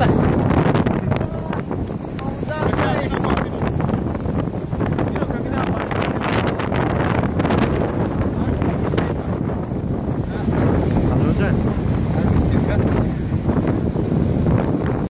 bye.